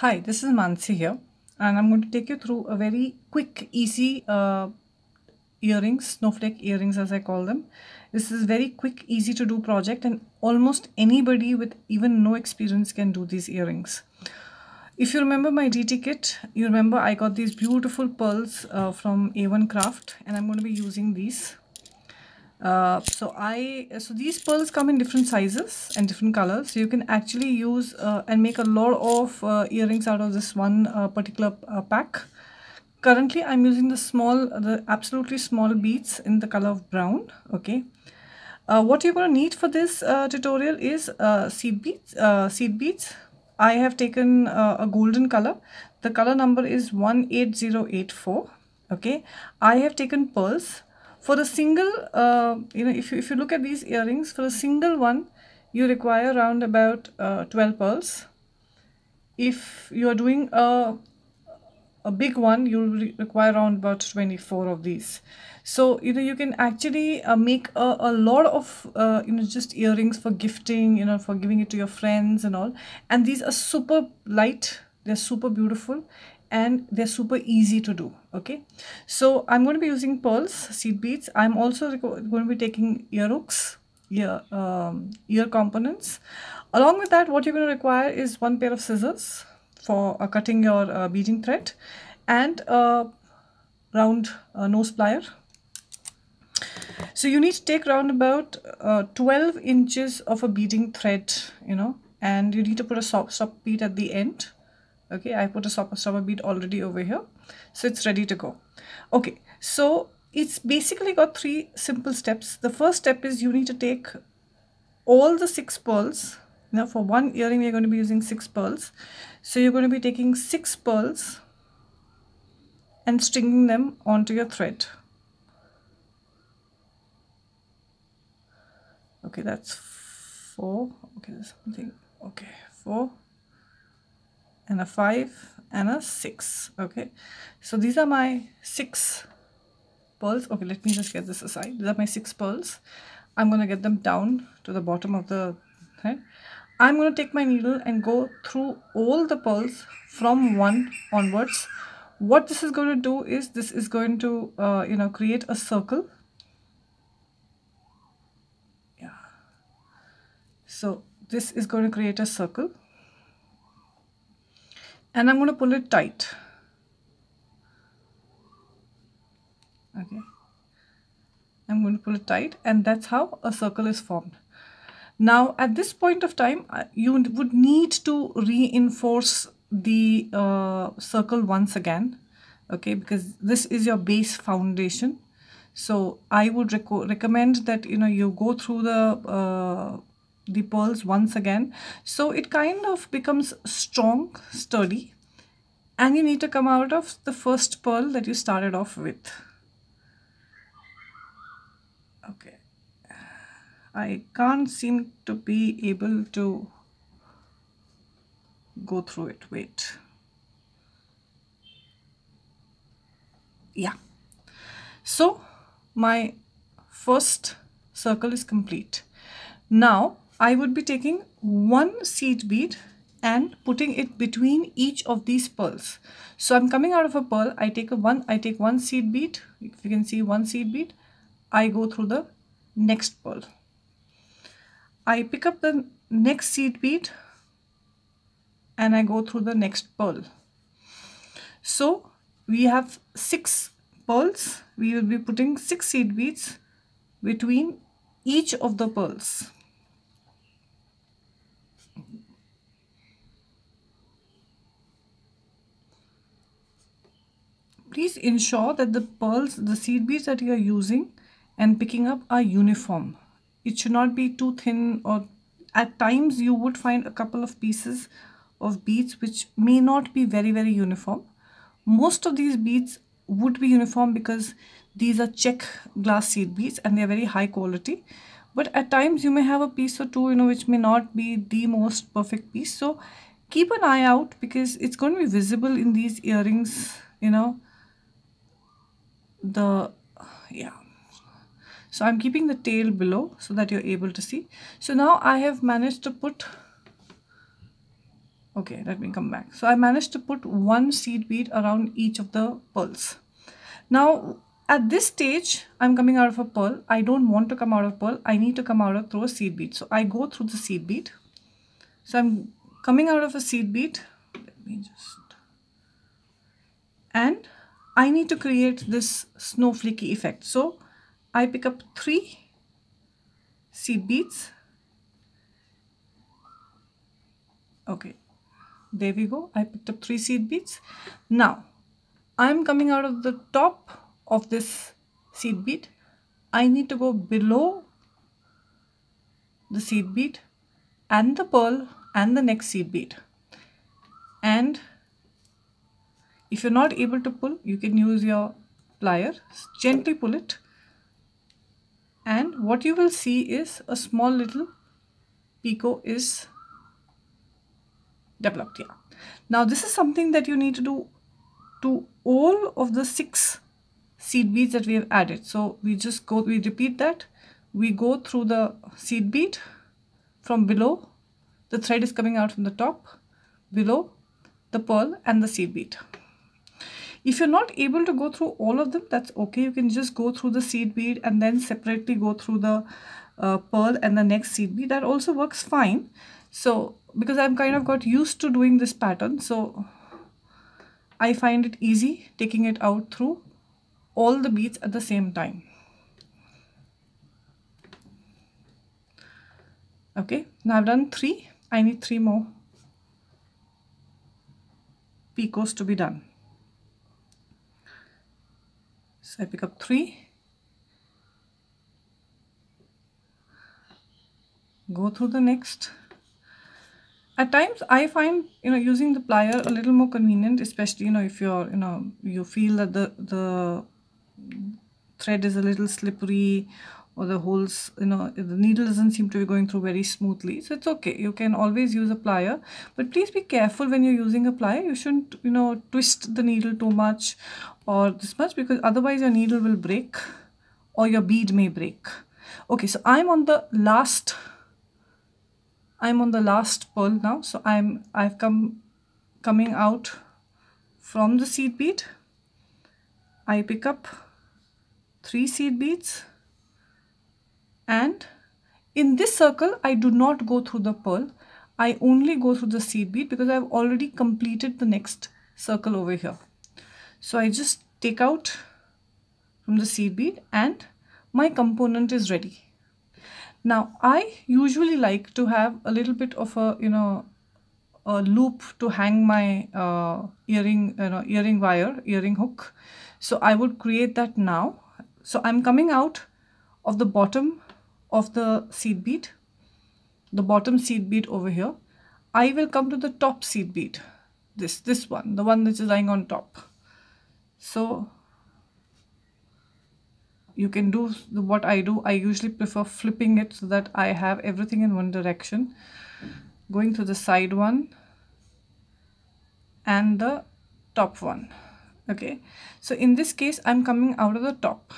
Hi, this is Mansi here, and I'm going to take you through a very quick, easy uh, earrings, snowflake earrings as I call them. This is very quick, easy to do project, and almost anybody with even no experience can do these earrings. If you remember my DT kit, you remember I got these beautiful pearls uh, from A1 Craft, and I'm going to be using these. Uh, so I so these pearls come in different sizes and different colors. So you can actually use uh, and make a lot of uh, earrings out of this one uh, particular uh, pack. Currently I'm using the small the absolutely small beads in the color of brown okay? What you're going to need for this tutorial is seed beads seed beads. I have taken a golden color. The color number is 18084 okay? I have taken pearls for a single uh, you know if you, if you look at these earrings for a single one you require around about uh, 12 pearls. If you are doing a a big one you'll re require around about 24 of these. So you know you can actually uh, make a, a lot of uh, you know just earrings for gifting you know for giving it to your friends and all. And these are super light. They're super beautiful and they're super easy to do okay? So i'm going to be using pearls seed beads. I'm also going to be taking ear hooks ear um, ear components. Along with that what you're going to require is one pair of scissors for uh, cutting your uh, beading thread and a round uh, nose plier. So you need to take around about uh, 12 inches of a beading thread you know and you need to put a stop, stop bead at the end okay i put a stopper, stopper bead already over here. So it's ready to go. Okay so it's basically got three simple steps. The first step is you need to take all the six pearls. Now for one earring we're going to be using six pearls. So you're going to be taking six pearls and stringing them onto your thread. Okay that's four. Okay there's something. Okay four and a 5 and a 6 okay? So these are my six pearls. Okay let me just get this aside. These are my six pearls. I'm going to get them down to the bottom of the head I'm going to take my needle and go through all the pearls from 1 onwards. What this is going to do is this is going to uh, you know create a circle. Yeah. So this is going to create a circle and I'm going to pull it tight. Okay. I'm going to pull it tight and that's how a circle is formed. Now at this point of time uh, you would need to reinforce the uh, circle once again okay because this is your base foundation so I would rec recommend that you know you go through the uh, the pearls once again. So it kind of becomes strong sturdy and you need to come out of the first pearl that you started off with. Okay. I can't seem to be able to go through it. Wait. Yeah. So my first circle is complete. Now I would be taking one seed bead and putting it between each of these pearls. So I'm coming out of a pearl, I take a one, I take one seed bead, if you can see one seed bead, I go through the next pearl. I pick up the next seed bead and I go through the next pearl. So we have six pearls, we will be putting six seed beads between each of the pearls. Please ensure that the pearls, the seed beads that you are using and picking up are uniform. It should not be too thin or at times you would find a couple of pieces of beads which may not be very very uniform. Most of these beads would be uniform because these are Czech glass seed beads and they are very high quality but at times you may have a piece or two you know which may not be the most perfect piece so keep an eye out because it's going to be visible in these earrings you know the yeah. So I'm keeping the tail below so that you're able to see. So now I have managed to put okay let me come back. So I managed to put one seed bead around each of the pearls. Now at this stage I'm coming out of a pearl. I don't want to come out of pearl. I need to come out of through a seed bead so I go through the seed bead so I'm coming out of a seed bead let me just and I need to create this snowflakey effect. So I pick up three seed beads. Okay there we go. I picked up three seed beads. Now I'm coming out of the top of this seed bead. I need to go below the seed bead and the pearl and the next seed bead. And if you're not able to pull you can use your plier gently pull it and what you will see is a small little picot is developed here. Now this is something that you need to do to all of the six seed beads that we have added. So we just go, we repeat that. We go through the seed bead from below. The thread is coming out from the top, below the pearl and the seed bead. If you're not able to go through all of them, that's okay. You can just go through the seed bead and then separately go through the uh, pearl and the next seed bead. That also works fine. So because I've kind of got used to doing this pattern so I find it easy taking it out through all the beads at the same time. Okay, now I've done three. I need three more picots to be done. So I pick up three, go through the next. At times i find you know using the plier a little more convenient especially you know if you're you know you feel that the the thread is a little slippery or the holes you know the needle doesn't seem to be going through very smoothly. So it's okay. You can always use a plier. But please be careful when you're using a plier. You shouldn't you know twist the needle too much or this much because otherwise your needle will break or your bead may break. Okay so i'm on the last I'm on the last pearl now. So I'm I've come coming out from the seed bead. I pick up three seed beads. And in this circle I do not go through the pearl. I only go through the seed bead because I've already completed the next circle over here so I just take out from the seed bead and my component is ready now, I usually like to have a little bit of a, you know, a loop to hang my uh, earring, you know, earring wire, earring hook. So I would create that now. So I'm coming out of the bottom of the seed bead, the bottom seed bead over here. I will come to the top seed bead, this, this one, the one which is lying on top. So you can do what I do. I usually prefer flipping it so that I have everything in one direction. Going to the side one and the top one. Okay, so in this case, I'm coming out of the top.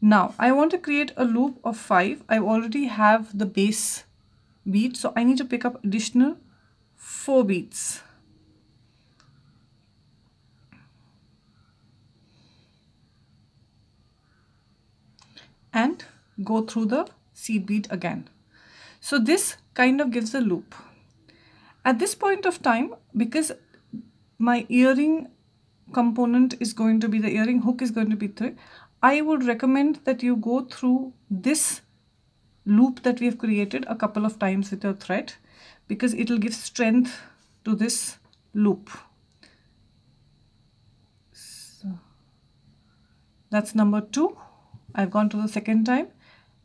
Now, I want to create a loop of 5. I already have the base bead, so I need to pick up additional 4 beads. And go through the seed bead again. So this kind of gives a loop. At this point of time, because my earring component is going to be, the earring hook is going to be three, I would recommend that you go through this loop that we have created a couple of times with your thread because it will give strength to this loop. So that's number two. I've gone to the second time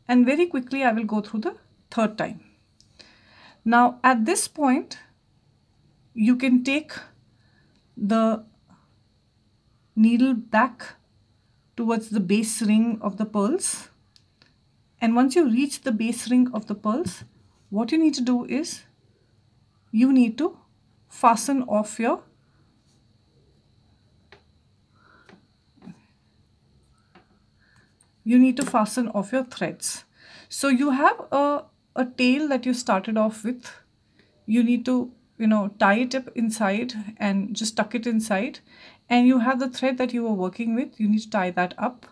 and very quickly I will go through the third time. Now at this point you can take the needle back towards the base ring of the pearls and once you reach the base ring of the pearls what you need to do is you need to fasten off your you need to fasten off your threads. So you have a, a tail that you started off with. You need to you know tie it up inside and just tuck it inside. And you have the thread that you were working with. You need to tie that up.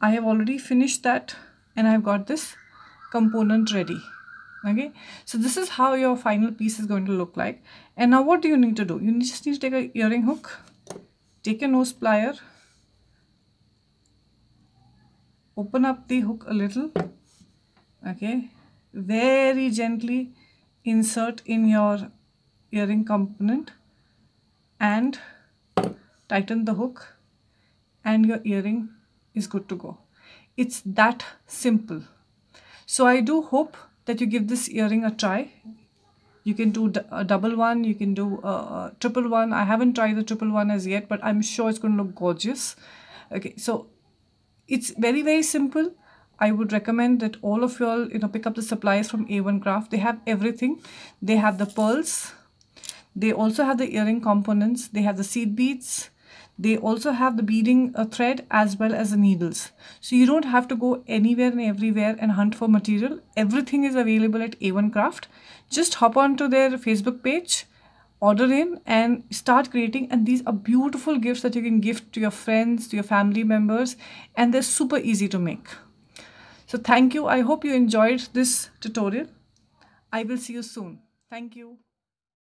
I have already finished that and I've got this component ready. Okay? So this is how your final piece is going to look like. And now what do you need to do? You just need to take a earring hook take a nose plier open up the hook a little okay? Very gently insert in your earring component and tighten the hook and your earring is good to go. It's that simple. So i do hope that you give this earring a try. You can do a double one you can do a, triple one. I haven't tried the triple one as yet but i'm sure it's going to look gorgeous. Okay so it's very very simple I would recommend that all of you all, you know, pick up the supplies from A1 Craft. They have everything. They have the pearls. They also have the earring components. They have the seed beads. They also have the beading uh, thread as well as the needles. So you don't have to go anywhere and everywhere and hunt for material. Everything is available at A1 Craft. Just hop onto their Facebook page, order in and start creating. And these are beautiful gifts that you can gift to your friends, to your family members. And they're super easy to make. So thank you. I hope you enjoyed this tutorial. I will see you soon. Thank you.